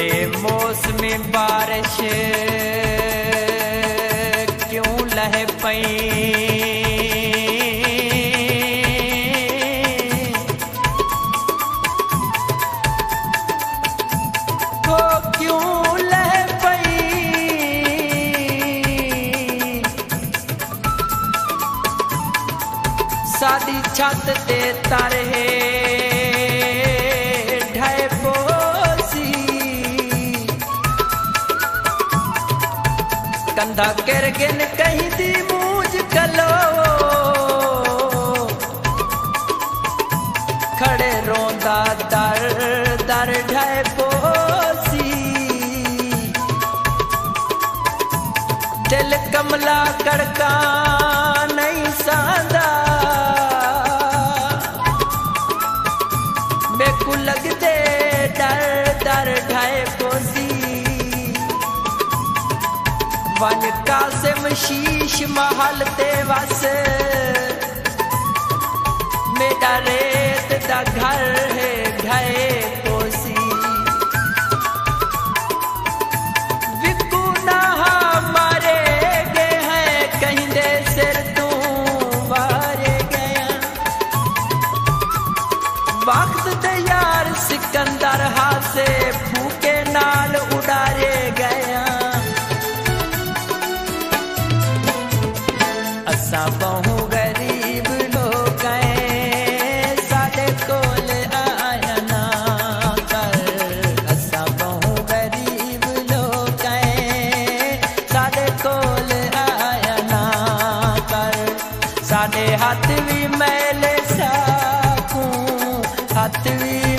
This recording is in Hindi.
बेमौसमी बारिश क्यों लह पई? क्यों लह सादी छत ते तारे कंधा किर गिन कहीं दी मूज कलो। खड़े रोंदा दर दर ढाए पोसी। दिल कमला कड़का नहीं सांदा। लगदे डर वन कासिम शीश महल ते वस। मेरा रेत दा घर है ढाए मारे गए हैं कहीं तू गया वक्त ते यार सिकंदर हासे असा बहु गरीब लोग हैं। कोल आया ना कर। असा बहु गरीब लोग हैं। कोल आया ना कर। साडे हथ भी मैले साकू। हथ भी